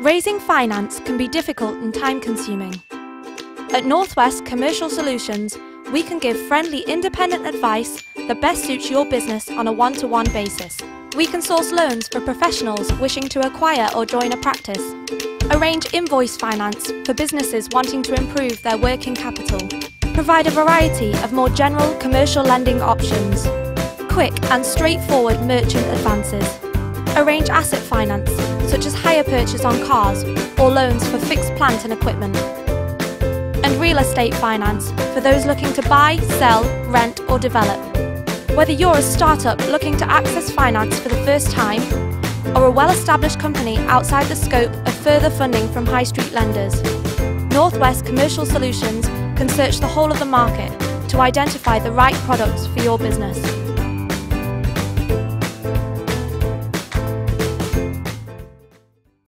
Raising finance can be difficult and time consuming. At Northwest Commercial Solutions, we can give friendly independent advice that best suits your business on a one to one basis. We can source loans for professionals wishing to acquire or join a practice, arrange invoice finance for businesses wanting to improve their working capital, provide a variety of more general commercial lending options, quick and straightforward merchant advances, arrange asset finance such as hire purchase on cars or loans for fixed plant and equipment, and real estate finance for those looking to buy, sell, rent or develop. Whether you're a startup looking to access finance for the first time, or a well established company outside the scope of further funding from high street lenders, Northwest Commercial Solutions can search the whole of the market to identify the right products for your business.